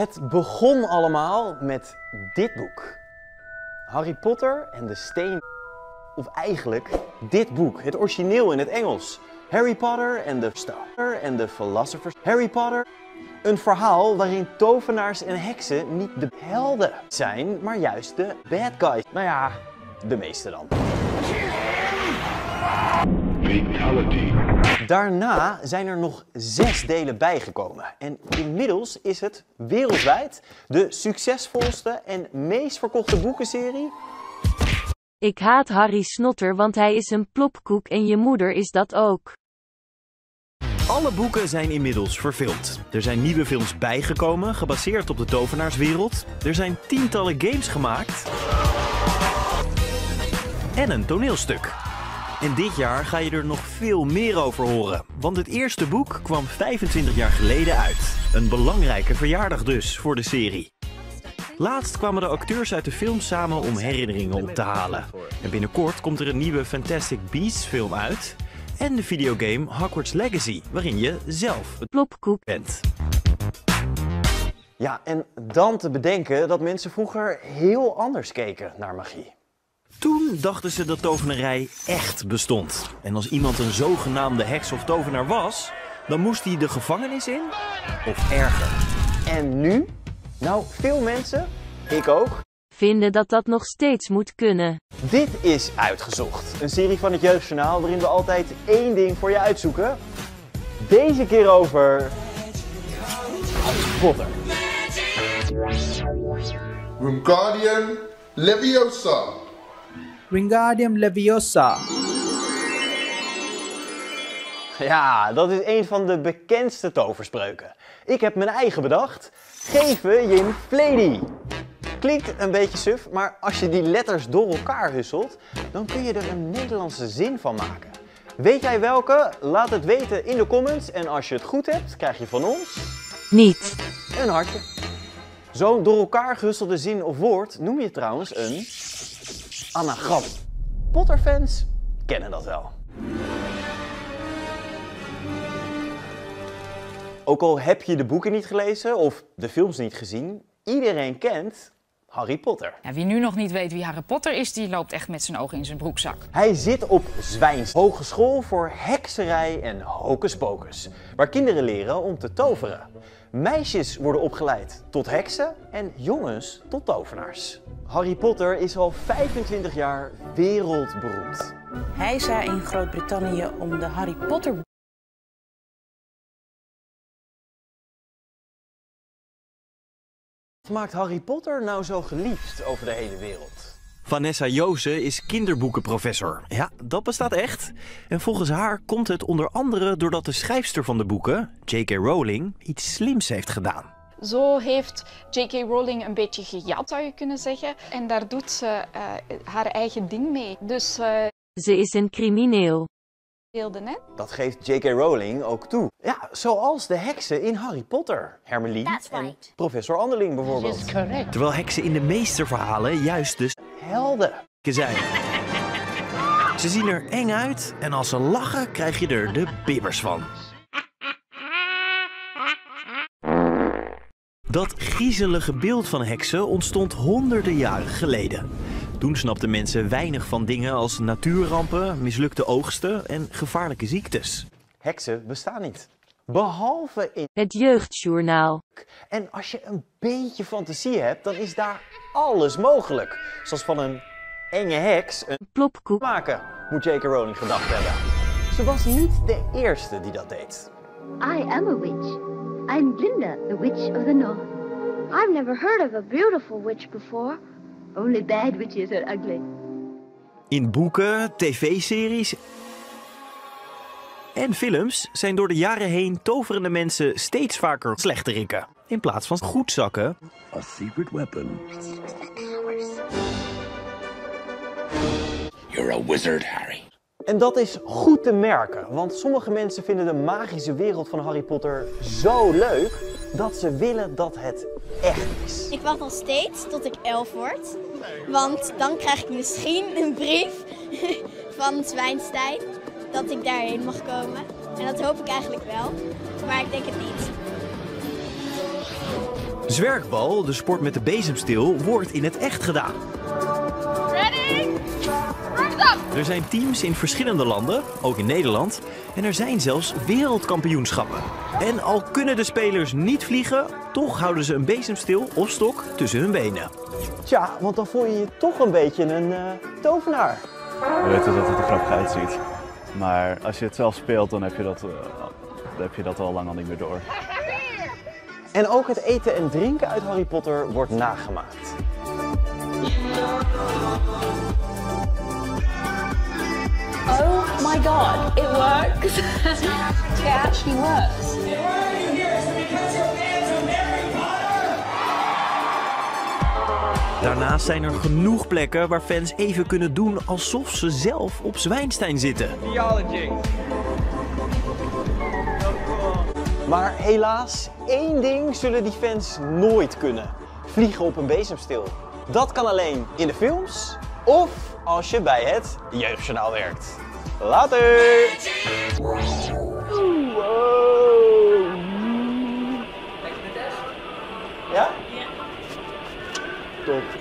Het begon allemaal met dit boek. Harry Potter en de Steen. Of eigenlijk dit boek, het origineel in het Engels. Harry Potter en de Star en de Philosopher's. Harry Potter. Een verhaal waarin tovenaars en heksen niet de helden zijn, maar juist de bad guys. Nou ja, de meeste dan. Daarna zijn er nog zes delen bijgekomen. En inmiddels is het wereldwijd de succesvolste en meest verkochte boekenserie. Ik haat Harry Snotter want hij is een plopkoek en je moeder is dat ook. Alle boeken zijn inmiddels verfilmd. Er zijn nieuwe films bijgekomen, gebaseerd op de tovenaarswereld. Er zijn tientallen games gemaakt. En een toneelstuk. En dit jaar ga je er nog veel meer over horen. Want het eerste boek kwam 25 jaar geleden uit. Een belangrijke verjaardag dus voor de serie. Laatst kwamen de acteurs uit de film samen om herinneringen op te halen. En binnenkort komt er een nieuwe Fantastic Beasts film uit. En de videogame Hogwarts Legacy, waarin je zelf het Plopkoek. bent. Ja, en dan te bedenken dat mensen vroeger heel anders keken naar magie. Toen dachten ze dat tovenarij echt bestond. En als iemand een zogenaamde heks of tovenaar was, dan moest hij de gevangenis in of erger. En nu? Nou, veel mensen, ik ook, Vinden dat dat nog steeds moet kunnen. Dit is Uitgezocht. Een serie van het Jeugdjournaal waarin we altijd één ding voor je uitzoeken. Deze keer over... Harry Potter. Wingardium Leviosa. Wingardium Leviosa. Ja, dat is een van de bekendste toverspreuken. Ik heb mijn eigen bedacht. Geven Jim Flady. Klinkt een beetje suf, maar als je die letters door elkaar husselt, dan kun je er een Nederlandse zin van maken. Weet jij welke? Laat het weten in de comments en als je het goed hebt, krijg je van ons Niet. een hartje. Zo'n door elkaar gehusselde zin of woord noem je trouwens een anagram. Potterfans kennen dat wel. Ook al heb je de boeken niet gelezen of de films niet gezien, iedereen kent Harry Potter. Ja, wie nu nog niet weet wie Harry Potter is, die loopt echt met zijn ogen in zijn broekzak. Hij zit op Zwijns Hogeschool voor hekserij en hocus-pocus, waar kinderen leren om te toveren. Meisjes worden opgeleid tot heksen en jongens tot tovenaars. Harry Potter is al 25 jaar wereldberoemd. Hij zei in Groot-Brittannië om de Harry Potter Wat maakt Harry Potter nou zo geliefd over de hele wereld? Vanessa Jose is kinderboekenprofessor. Ja, dat bestaat echt. En volgens haar komt het onder andere doordat de schrijfster van de boeken, J.K. Rowling, iets slims heeft gedaan. Zo heeft J.K. Rowling een beetje gejat, zou je kunnen zeggen. En daar doet ze eh, haar eigen ding mee. Dus eh Ze is een crimineel. deelde net. Dat geeft J.K. Rowling ook toe. Ja, zoals de heksen in Harry Potter. Hermeline en professor Anderling bijvoorbeeld. Terwijl heksen in de meeste verhalen juist dus Helden. Ze zien er eng uit en als ze lachen krijg je er de bibbers van. Dat griezelige beeld van heksen ontstond honderden jaren geleden. Toen snapten mensen weinig van dingen als natuurrampen, mislukte oogsten en gevaarlijke ziektes. Heksen bestaan niet. Behalve in... Het jeugdjournaal. En als je een beetje fantasie hebt, dan is daar alles mogelijk. Zoals van een enge heks een Plopkoek. maken, moet J.K. Rowling gedacht hebben. Ze was niet de eerste die dat deed. I am a witch. I'm Glinda, the witch of the north. I've never heard of a beautiful witch before. Only bad witches are ugly. In boeken, tv-series en films zijn door de jaren heen toverende mensen steeds vaker slechterikken. In plaats van goedzakken A secret weapon. You're a wizard, Harry. En dat is goed te merken, want sommige mensen vinden de magische wereld van Harry Potter zo leuk dat ze willen dat het echt is. Ik wacht nog steeds tot ik elf word. Want dan krijg ik misschien een brief van Zwijnstein dat ik daarheen mag komen. En dat hoop ik eigenlijk wel. Maar ik denk het niet. Zwerkbal, de sport met de bezemsteel, wordt in het echt gedaan. Er zijn teams in verschillende landen, ook in Nederland, en er zijn zelfs wereldkampioenschappen. En al kunnen de spelers niet vliegen, toch houden ze een bezemsteel of stok tussen hun benen. Tja, want dan voel je je toch een beetje een eh, tovenaar. We weten dat het er grappig uitziet. Maar als je het zelf speelt, dan heb je dat, eh, dan heb je dat al lang al niet meer door. En ook het eten en drinken uit Harry Potter wordt nagemaakt. Oh my god, it works. it actually works. Daarnaast zijn er genoeg plekken waar fans even kunnen doen alsof ze zelf op Zwijnstein zitten. Maar helaas, één ding zullen die fans nooit kunnen. Vliegen op een bezemsteel. Dat kan alleen in de films of als je bij het Jeugdjournaal werkt. Later! Ja? Coastal